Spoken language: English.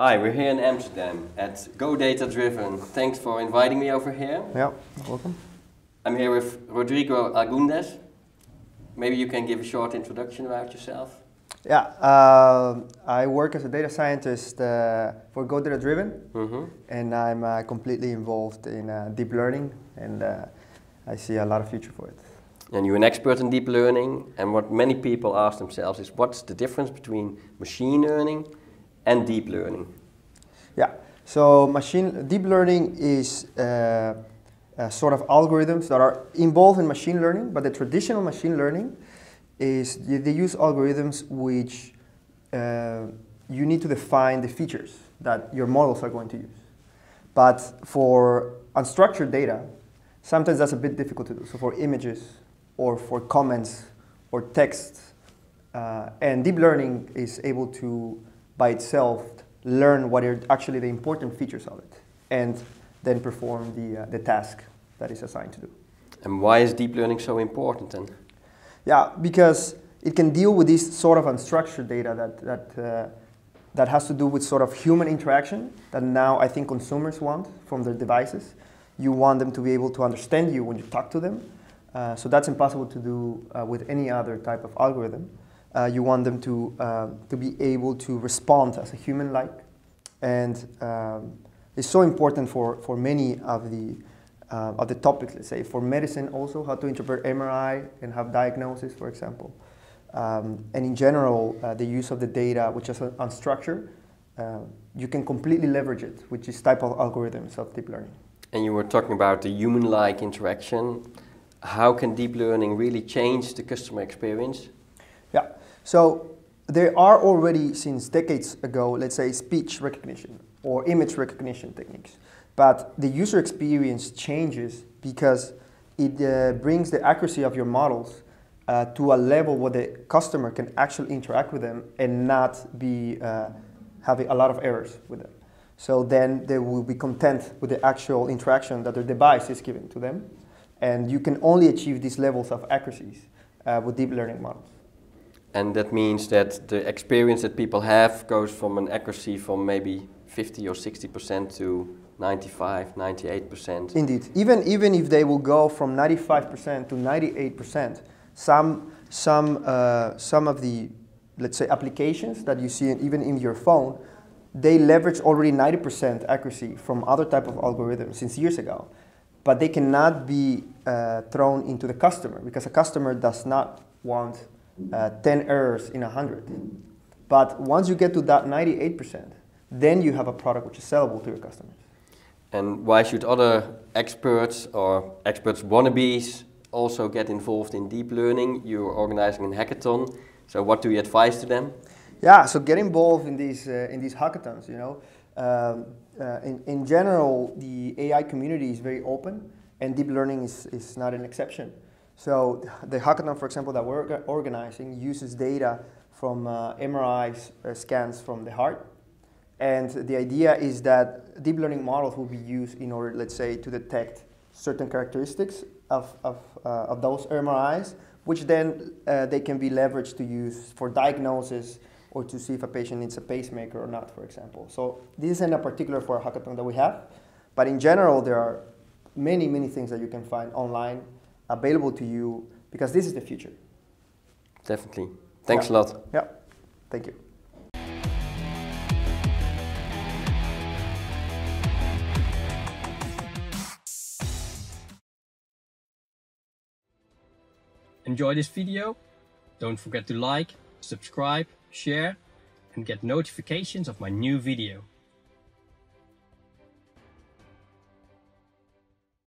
Hi, we're here in Amsterdam at Go Data Driven. Thanks for inviting me over here. Yeah, welcome. I'm here with Rodrigo Agúndez. Maybe you can give a short introduction about yourself. Yeah, uh, I work as a data scientist uh, for Go Data Driven, Mm-hmm. and I'm uh, completely involved in uh, deep learning, and uh, I see a lot of future for it. And you're an expert in deep learning. And what many people ask themselves is what's the difference between machine learning and deep learning? Yeah, so machine deep learning is uh, a sort of algorithms that are involved in machine learning, but the traditional machine learning is they they use algorithms which uh, you need to define the features that your models are going to use. But for unstructured data, sometimes that's a bit difficult to do. So for images or for comments or text, uh, and deep learning is able to, by itself, learn what are actually the important features of it, and then perform the, uh, the task that is assigned to do. And why is deep learning so important then? Yeah, because it can deal with this sort of unstructured data that, that, uh, that has to do with sort of human interaction that now I think consumers want from their devices. You want them to be able to understand you when you talk to them. Uh, so that's impossible to do uh, with any other type of algorithm. Uh, you want them to, uh, to be able to respond as a human-like. And um, it's so important for, for many of the, uh, of the topics, let's say, for medicine also, how to interpret MRI and have diagnosis, for example. Um, and in general, uh, the use of the data, which is unstructured, uh, you can completely leverage it which is type of algorithms of deep learning. And you were talking about the human like interaction. How can deep learning really change the customer experience? Yeah. So there are already since decades ago, let's say, speech recognition or image recognition techniques. But the user experience changes because it uh, brings the accuracy of your models uh, to a level where the customer can actually interact with them and not be uh, having a lot of errors with them. So then they will be content with the actual interaction that their device is giving to them. And you can only achieve these levels of accuracies uh, with deep learning models. And that means that the experience that people have goes from an accuracy from maybe 50 or 60% to 95, 98%. Indeed, even even if they will go from 95% to 98%, some some uh, some of the let's say applications that you see even in your phone, they leverage already 90% accuracy from other type of algorithms since years ago, but they cannot be uh, thrown into the customer because a customer does not want uh, 10 errors in 100. But once you get to that 98%, then you have a product which is sellable to your customers. And why should other experts or experts wannabes also get involved in deep learning? You're organizing a hackathon, so what do you advise to them? Yeah, so get involved in these uh, in these hackathons. You know, um, uh, in in general, the AI community is very open, and deep learning is is not an exception. So the hackathon, for example, that we're organizing uses data from uh, MRI uh, scans from the heart, and the idea is that deep learning models will be used in order, let's say, to detect certain characteristics of of, uh, of those MRIs, which then uh, they can be leveraged to use for diagnosis or to see if a patient needs a pacemaker or not, for example. So this isn't a particular for a hackathon that we have, but in general, there are many, many things that you can find online available to you because this is the future. Definitely. Thanks Yeah. a lot. Yeah, thank you. Enjoy this video? Don't forget to like, subscribe, share and get notifications of my new video.